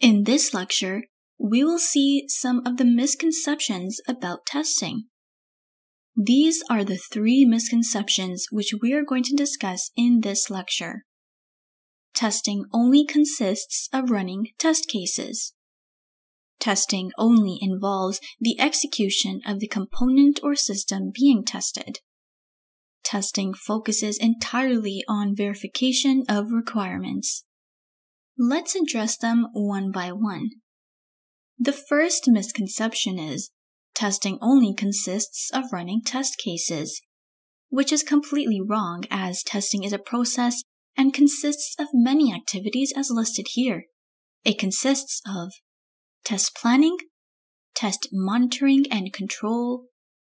In this lecture, we will see some of the misconceptions about testing. These are the three misconceptions which we are going to discuss in this lecture. Testing only consists of running test cases. Testing only involves the execution of the component or system being tested. Testing focuses entirely on verification of requirements. Let's address them one by one. The first misconception is testing only consists of running test cases, which is completely wrong as testing is a process and consists of many activities as listed here. It consists of test planning, test monitoring and control,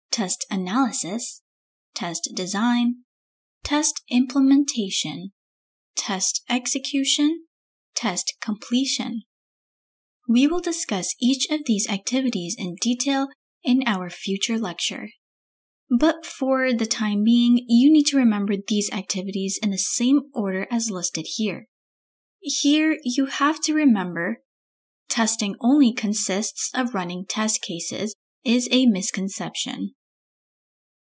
test analysis, test design, test implementation, test execution, test completion. We will discuss each of these activities in detail in our future lecture. But for the time being, you need to remember these activities in the same order as listed here. Here, you have to remember testing only consists of running test cases is a misconception.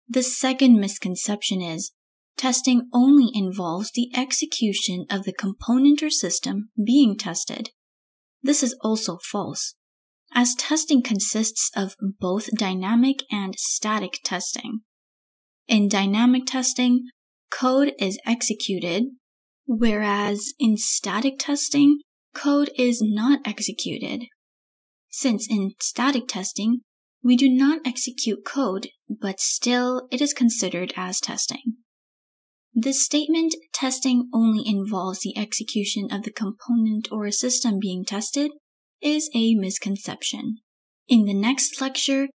The second misconception is testing only involves the execution of the component or system being tested. This is also false, as testing consists of both dynamic and static testing. In dynamic testing, code is executed, whereas in static testing, code is not executed. Since in static testing, we do not execute code, but still it is considered as testing. The statement testing only involves the execution of the component or a system being tested is a misconception. In the next lecture,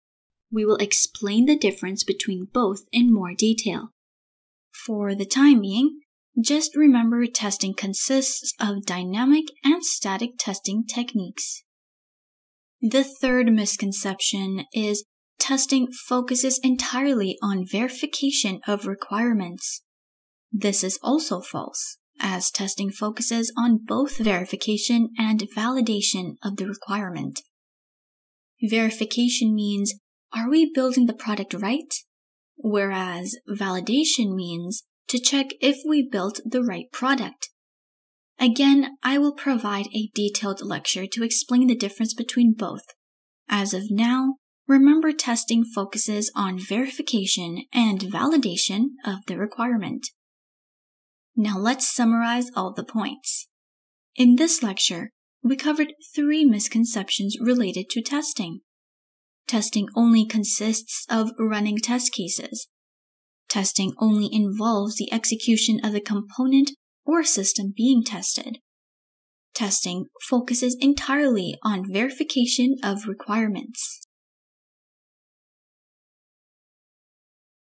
we will explain the difference between both in more detail. For the time being, just remember testing consists of dynamic and static testing techniques. The third misconception is testing focuses entirely on verification of requirements. This is also false, as testing focuses on both verification and validation of the requirement. Verification means, are we building the product right? Whereas validation means to check if we built the right product. Again, I will provide a detailed lecture to explain the difference between both. As of now, remember testing focuses on verification and validation of the requirement. Now let's summarize all the points. In this lecture, we covered three misconceptions related to testing. Testing only consists of running test cases. Testing only involves the execution of the component or system being tested. Testing focuses entirely on verification of requirements.